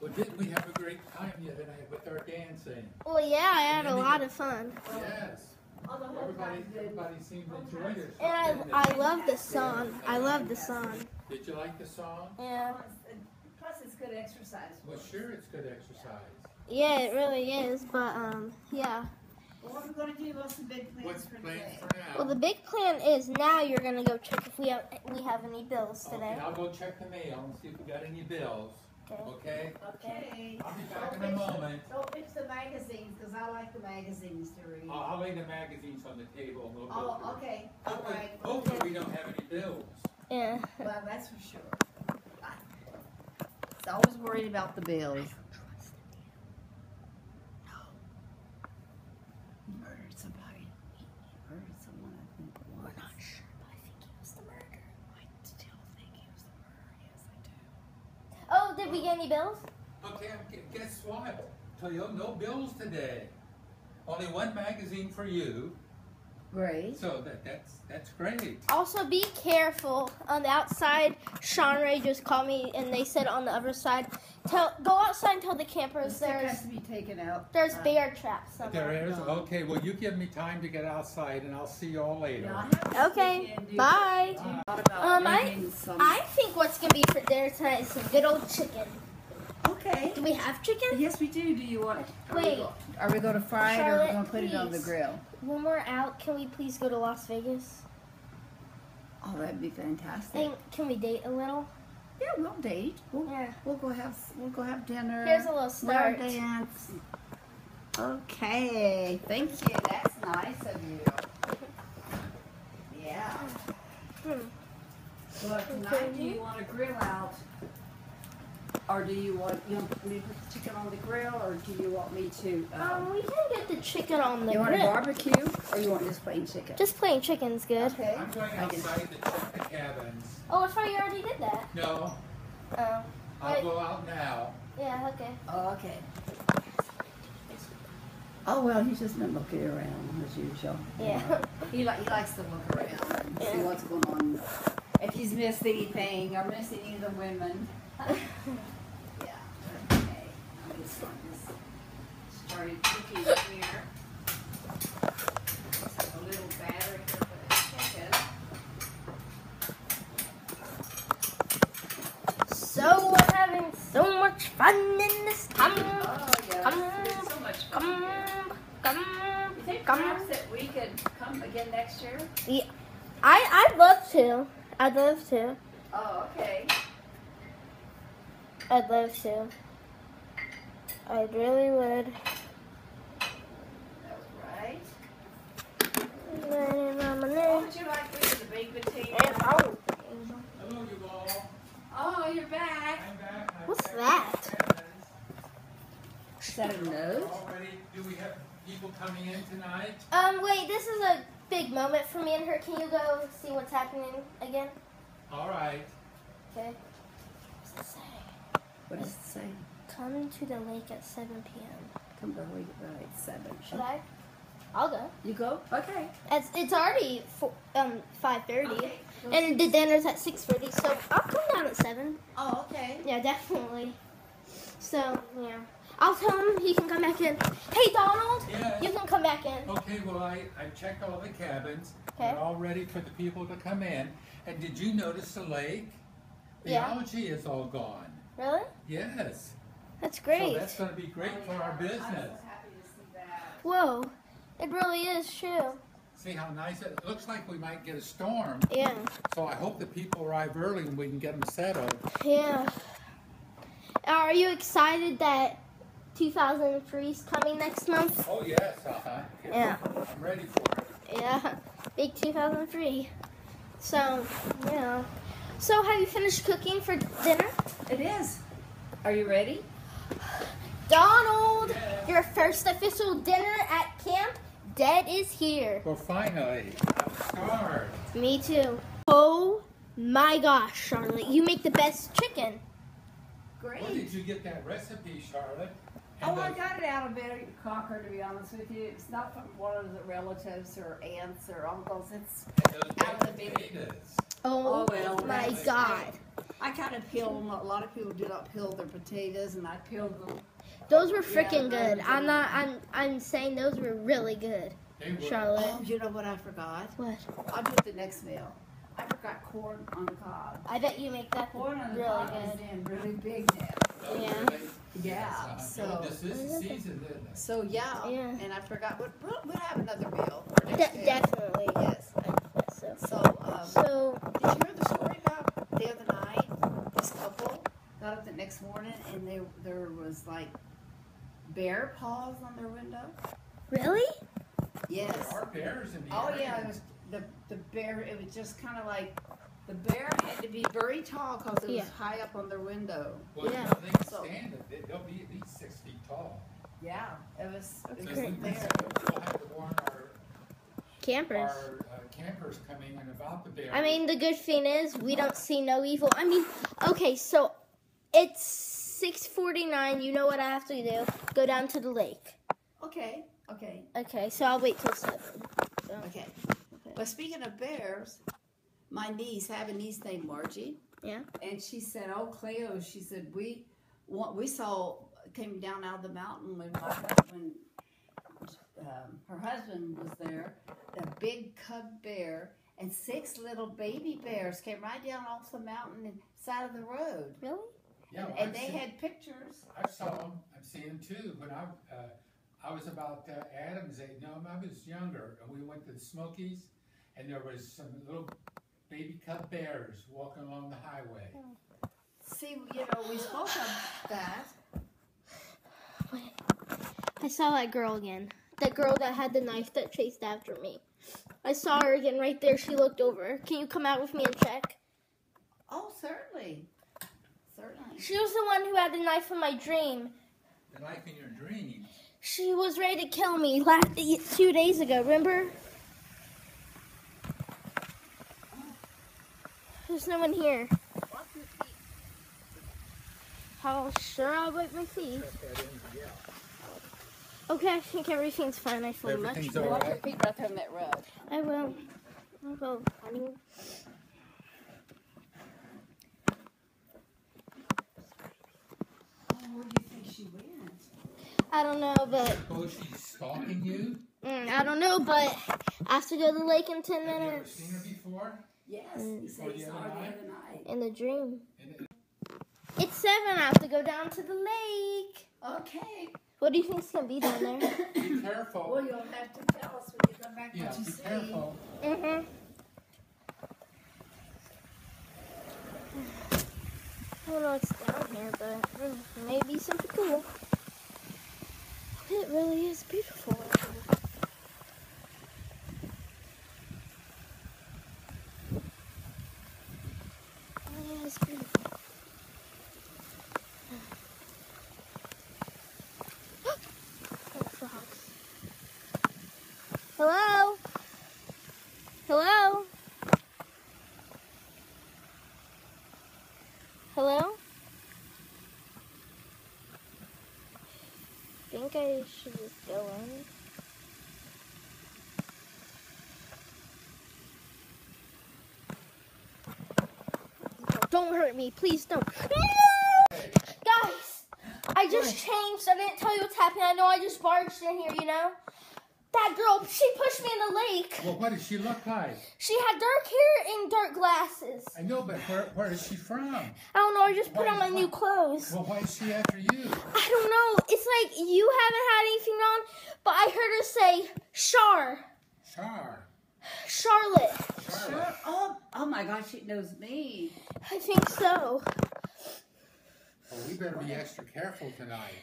Well, didn't we have a great time the other night with our dancing? Well, yeah, I had a lot of fun. Yes. Oh, the whole Everybody, everybody seemed to enjoy themselves. And I. I love the song. I love the song. Did you like the song? Yeah. Plus, it's good exercise. Well, sure, it's good exercise. Yeah, it really is. But um, yeah. Well, What are we gonna do? What's the big plans What's for plans today? for now? Well, the big plan is now you're gonna go check if we have we have any bills Okay, today. I'll go check the mail and see if we got any bills. Okay. Okay? Okay. I'll be back in a moment. Don't fix the magazines, cause I like the magazines to read. I'll, I'll lay the magazines on the table and we'll go Oh, through. okay, all Hopefully, right. hopefully we don't have any bills. Yeah. Well, that's for sure. It's always worried about the bills. He murdered somebody. He murdered someone, I think. We're not sure, but I think he was the murderer. I still think he was the murderer, yes, I do. Oh, did we get any bills? Okay, gu- guess what? Toyo, no bills today. Only one magazine for you. Great. So that that's that's great. Also, be careful on the outside. Sean Ray just called me, and they said on the other side, tell go outside and tell the The campers stick there's has to be taken out. there's Uh, bear traps There somewhere. is. Okay, well you give me time to get outside and I'll see you all later. Yeah, I have to Okay, stick in, do- bye. do you thought about Um, I- I think what's gonna be for dinner tonight is some good old chicken. Okay. Do we have chicken? Yes, we do. Do you want? Are Wait. We go, are we going to fry it or are we going to put it on the grill? When we're out, can we please go to Las Vegas? Oh, that'd be fantastic. And can we date a little? yeah, we'll date. We'll, Yeah. we'll go have we'll go have dinner. Here's a little We'll start. dance. Okay. Thank you. That's nice of you. Yeah. Hmm. Well, tonight, do you want to grill out? Or do you want you want me to put the chicken on the grill, or do you want me to? Um, Um, we can get the chicken on the you want a barbecue, or you want just plain chicken? Just plain chicken's good. Okay. I'm going outside to check the cabins. Oh, I thought you already did that. No, Oh, I'll Wait. go out now. yeah, okay. Oh, okay. Oh well, he's just been looking around as usual. Yeah. He like he likes to look around and see what's going on. If he's missed anything or missed any of the women. yeah. Okay. I'm just start this. Started cooking here. A little batter here for the chicken. So we're having so much fun in this town. Oh yeah. Come, so much fun Come, here. come, You think come. perhaps that we could come again next year? Yeah. I I'd love to. I'd love to. Oh, okay. I'd love to. I really would. That was right. What What would you like for the baked potato? Hello, you all. Oh, you're back. I'm back. I'm What's back. that? Is that a note? Already, do we have people coming in tonight? Um, wait, this is a big moment for me and her. Can you go see what's happening again? All right. Okay. What's it say? What does it say? Come to the lake at 7 p.m. Come to wait right seven. Should I? I'll go. You go? Okay. It's, it's already four, um 5:30, Okay. and the dinner's at 6:30. So I'll come down at seven. Oh, okay. Yeah, definitely. So yeah, I'll tell him he can come back in. Hey Donald, Yes. you can come back in. Okay, well, I, I checked all the cabins. Okay. They're all ready for the people to come in. And did you notice the lake? The Yeah. algae is all gone. Really? Yes. That's great. So great. that's going to be great for our I'm so business. happy to see that. Whoa, it really is true. See how nice it, it looks like we might get a storm. Yeah, So I hope the people arrive early and we can get them settled. yeah. Are you excited that 2003 is coming next month? Oh, yes. Uh-huh. Yeah. I'm ready for it. Yeah, big 2003. So, yeah. So, have you finished cooking for dinner? It is. Are you ready? Donald, Yes. your first official dinner at camp, Dad is here. Well, finally, I'm starved. Me too. Oh my gosh, Charlotte, you make the best chicken. Great. Where did you get that recipe, Charlotte? Oh, And I got it out of Betty Crocker, to be honest with you. It's not from one of the relatives or aunts or uncles. It's out of the baked baby. Oh, Oh, well, my that's god. I kind of peel them. A lot of people do not peel their potatoes, and I peeled them. Those were freaking those good. I'm not. I'm. I'm saying those were really good, Charlotte. Oh, you know what I forgot? What? I'll do it the next meal. I forgot corn on the cob. I bet you make that Corn on the really cob good. is in really big now. Yeah. Yeah, so- This is the season, isn't? So yeah, Yeah. and I forgot. But we'll, we'll have another meal De- meal. definitely. Yes. I so. So, um, So did you hear the story about the other night? This couple got up the next morning and they there was like bear paws on their window. really? Yes. There are bears in the Oh area. yeah, it was the the bear. It was just kind of like the bear had to be very tall because it was Yeah. high up on their window. Well, Yeah. you know, they can So- stand it. They- They'll be at least six feet tall. Yeah, it was. It That's was So we- there. We'll have to warn our, Campers. our uh, campers coming in about the bears. I mean, the good thing is we don't see no evil. I mean, okay, so it's six forty-nine. You know what I have to do? Go down to the lake. Okay. Okay. Okay, so I'll wait till seven. Okay. But speaking of bears, my niece, I have a niece named Margie. Yeah. And she said, "Oh, Cleo," she said, "We, we saw came down out of the mountain when my when um, her husband was there, a big cub bear." And six little baby bears came right down off the mountain and side of the road, Really? Yeah, well, and I've they seen- had pictures. I saw them. I've seen them too. When I, uh, I was about uh, Adam's age. No, I was younger, and we went to the Smokies, and there was some little baby cub bears walking along the highway. See, you know, we spoke of that. I saw that girl again. That girl that had the knife that chased after me. I saw her again right there. She looked over. Can you come out with me and check? Oh, certainly, certainly. She was the one who had the knife in my dream. The knife in your dream? She was ready to kill me last two days ago. Remember? There's no one here. How sure I'll wipe my feet. Okay, I think everything's fine. I feel much Everything's better. all Walk your right. feet right there on that rug. I will. I will. I mean, Oh, where do you think she went? I don't know, but Oh, she's stalking you. mm, I don't know, but I have to go to the lake in ten Have you ever minutes. seen her before? Yes, Mm. he said Before he the saw other her the night? other night. In the dream. And It's seven. I have to go down to the lake. Okay. What do you think's gonna be down there? be careful. Well, you'll have to tell us when you come back yeah, what you be see. careful. Mm-hmm. I don't know what's down here, but mm, maybe something cool. It really is beautiful. Oh, yeah, it's beautiful. Oh, frogs. Hello? Hello? Hello? Think I should just go in. Don't hurt me, please don't. No! Guys, I just changed. I didn't tell you what's happening. I know I just barged in here, you know? That girl, she pushed me in the lake. Well, what does she look like? She had dark hair and dark glasses. I know, but where, where is she from? I don't know, I just put Why- on my new clothes. Well, why is she after you? I don't know. It's like you haven't had anything on, but I heard her say Char. Char. Charlotte. Charlotte. Sure. Oh, oh my gosh, she knows me. I think so. Well, we better be extra careful tonight.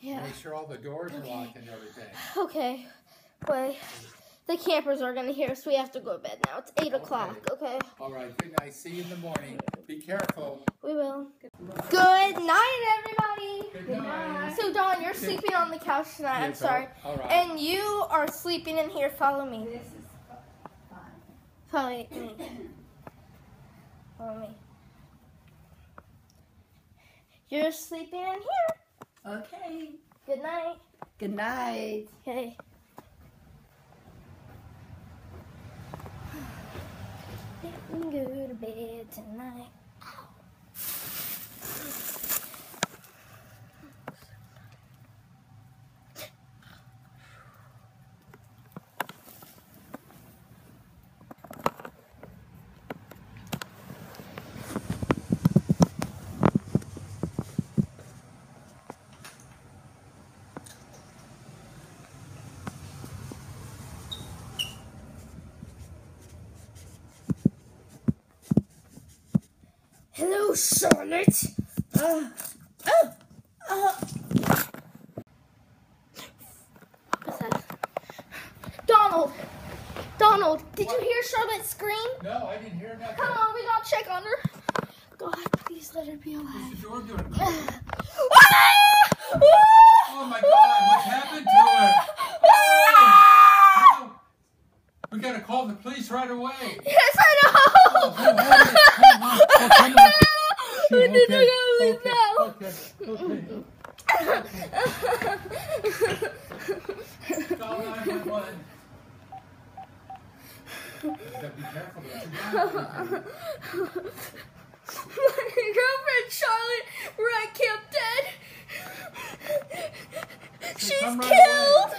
Yeah. Make sure all the doors are locked and everything. Okay. But the campers are gonna hear us. We have to go to bed now. It's eight o'clock, okay? All right, good night. See you in the morning. Be careful. We will. Good night, everybody. Good night. So Dawn, you're sleeping on the couch tonight. I'm sorry. all- all right. And you are sleeping in here. Follow me. This is fine. Follow me. Follow me. You're sleeping in here. Okay. Good night. Good night. Okay. Let me go to bed tonight. Charlotte. Uh, uh, uh. What's that? Donald. Donald, did you hear Charlotte scream? No, I didn't hear nothing. Come on, we gotta check on her. God, please let her be alive. What's the door doing? Ah! Oh my God, what happened to her? Oh, we gotta call the police right away. Yes, I know. Oh, hold it. Come on. Oh, come on. We need to Okay, go okay, now. okay, okay. Call 911. You be careful. Don't you die. My girlfriend Charlotte, we're at Camp Dead. She's come right killed.